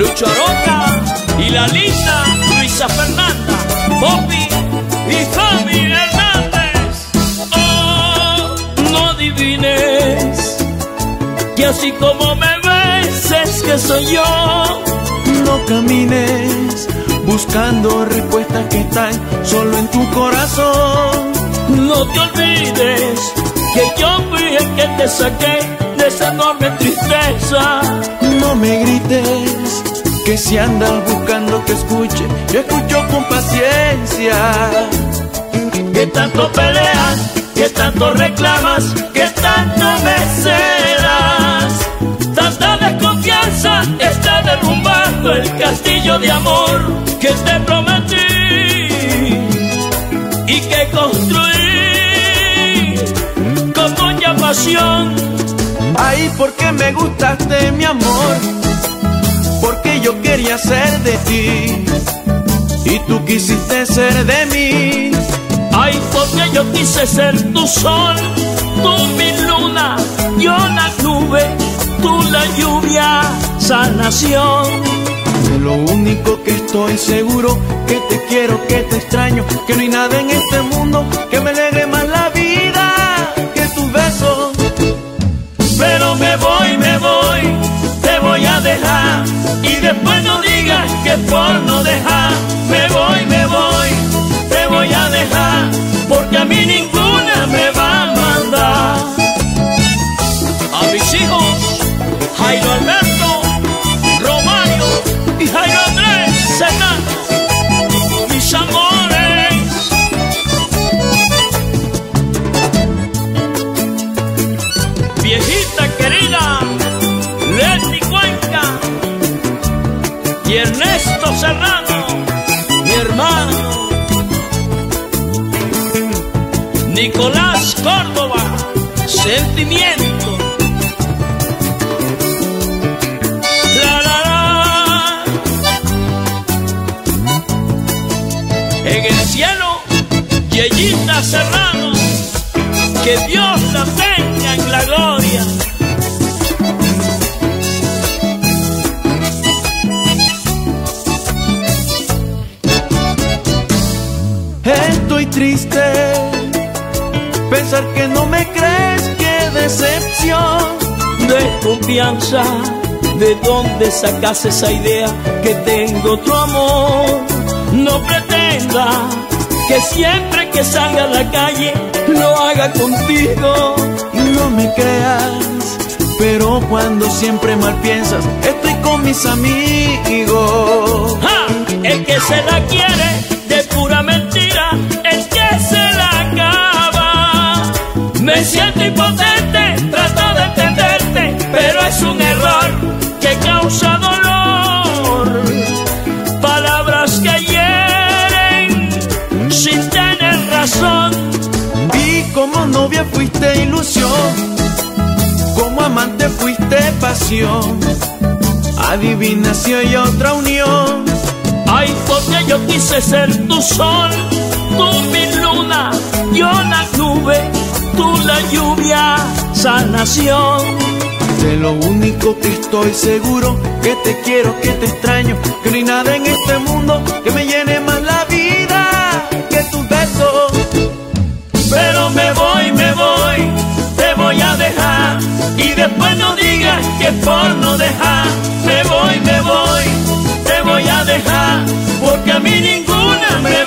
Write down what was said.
Lucho Aroca y la linda Luisa Fernanda, Poppy y Fabi Hernández. Oh, no adivines que así como me ves es que soy yo. No camines buscando respuestas que están solo en tu corazón. No te olvides que yo fui el que te saqué de esa enorme tristeza. No me grites que si andas buscando que escuche, yo escucho con paciencia. Que tanto peleas, que tanto reclamas, que tanto me celas. Tanta desconfianza está derrumbando el castillo de amor que te prometí y que construí con mucha pasión. Ay, porque me gustaste, mi amor, quería ser de ti y tú quisiste ser de mí. Ay, porque yo quise ser tu sol, tú mi luna, yo la nube, tú la lluvia, sanación. De lo único que estoy seguro, que te quiero, que te extraño, que no hay nada en este mundo que me alegre más la vida Nicolás Córdoba, sentimiento. La, la, la. En el cielo, Yeyita Serrano, que Dios la tenga en la gloria. Estoy triste, pensar que no me crees, qué decepción. Desconfianza, ¿de dónde sacas esa idea que tengo tu amor? No pretenda que siempre que salga a la calle lo haga contigo. No me creas, pero cuando siempre mal piensas, estoy con mis amigos. ¡Ja! El que se la quiere de pura impotente, trato de entenderte, pero es un error que causa dolor. Palabras que hieren sin tener razón. Y como novia fuiste ilusión, como amante fuiste pasión. Adivina si hay otra unión. Ay, porque yo quise ser tu sol, tú mi luna, yo la nube, tú la lluvia, sanación. De lo único que estoy seguro, que te quiero, que te extraño, que no hay nada en este mundo que me llene más la vida que tus besos. Pero me voy, me voy, te voy a dejar y después no digas que por no dejar, me voy, me voy, te voy a dejar porque a mí ninguna me